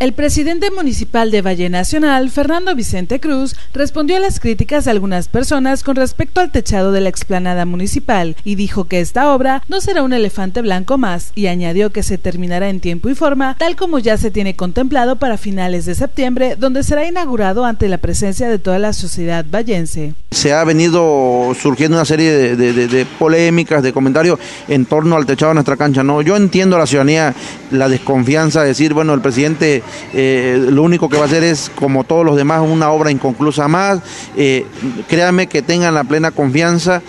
El presidente municipal de Valle Nacional, Fernando Vicente Cruz, respondió a las críticas de algunas personas con respecto al techado de la explanada municipal y dijo que esta obra no será un elefante blanco más y añadió que se terminará en tiempo y forma, tal como ya se tiene contemplado para finales de septiembre, donde será inaugurado ante la presencia de toda la sociedad vallense. Se ha venido surgiendo una serie de, polémicas, de comentarios en torno al techado de nuestra cancha. No, yo entiendo a la ciudadanía la desconfianza de decir, bueno, el presidente eh, lo único que va a hacer es, como todos los demás, una obra inconclusa más. Eh, créanme que tengan la plena confianza.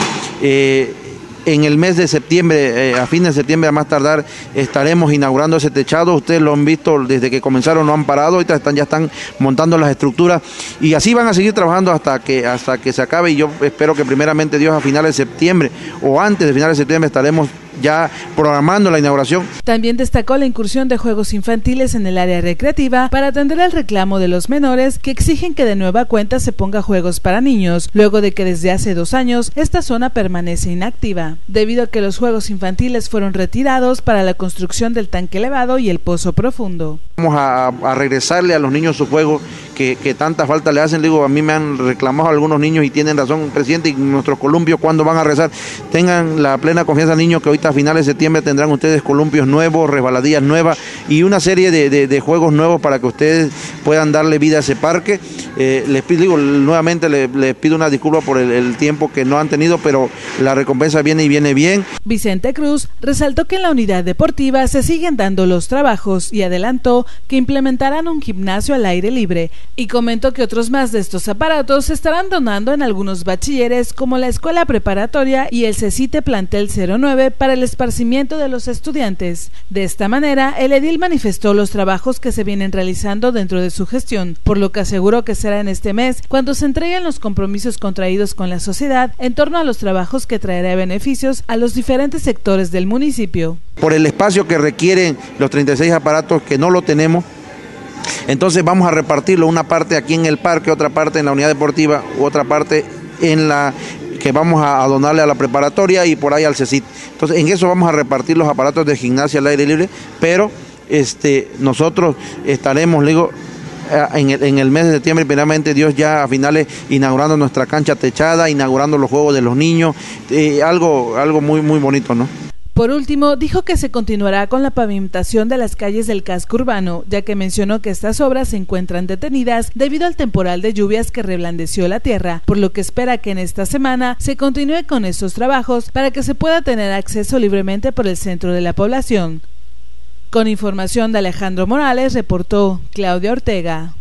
Eh, en el mes de septiembre, a fin de septiembre a más tardar, estaremos inaugurando ese techado. Ustedes lo han visto desde que comenzaron, no han parado, ahorita están, ya están montando las estructuras y así van a seguir trabajando hasta que, hasta que se acabe. Y yo espero que primeramente Dios a finales de septiembre o antes de finales de septiembre estaremos ya programando la inauguración. También destacó la incursión de juegos infantiles en el área recreativa para atender al reclamo de los menores que exigen que de nueva cuenta se ponga juegos para niños, luego de que desde hace dos años esta zona permanece inactiva, debido a que los juegos infantiles fueron retirados para la construcción del tanque elevado y el pozo profundo. Vamos a, regresarle a los niños su juego que, tanta falta le hacen. Digo, a mí me han reclamado algunos niños y tienen razón, presidente, y nuestros columpios cuando van a rezar, tengan la plena confianza, niños, que ahorita a finales de septiembre tendrán ustedes columpios nuevos, resbaladillas nuevas y una serie de, juegos nuevos para que ustedes puedan darle vida a ese parque. Eh, les pido, digo, nuevamente les, pido una disculpa por el, tiempo que no han tenido, pero la recompensa viene y viene bien. Vicente Cruz resaltó que en la unidad deportiva se siguen dando los trabajos y adelantó que implementarán un gimnasio al aire libre y comentó que otros más de estos aparatos se estarán donando en algunos bachilleres como la escuela preparatoria y el CECITE Plantel 09 para el esparcimiento de los estudiantes. De esta manera, el edil manifestó los trabajos que se vienen realizando dentro de su gestión, por lo que aseguró que será en este mes cuando se entreguen los compromisos contraídos con la sociedad en torno a los trabajos que traerá beneficios a los diferentes sectores del municipio. Por el espacio que requieren los 36 aparatos que no lo tenemos, entonces vamos a repartirlo, una parte aquí en el parque, otra parte en la unidad deportiva, otra parte en la que vamos a, donarle a la preparatoria y por ahí al CECIT. Entonces, en eso vamos a repartir los aparatos de gimnasia al aire libre, pero este, nosotros estaremos, digo, eh, en el, en el, mes de septiembre, primeramente Dios ya a finales inaugurando nuestra cancha techada, inaugurando los juegos de los niños, eh, algo, algo muy, muy bonito, ¿no? Por último, dijo que se continuará con la pavimentación de las calles del casco urbano, ya que mencionó que estas obras se encuentran detenidas debido al temporal de lluvias que reblandeció la tierra, por lo que espera que en esta semana se continúe con estos trabajos para que se pueda tener acceso libremente por el centro de la población. Con información de Alejandro Morales, reportó Claudia Ortega.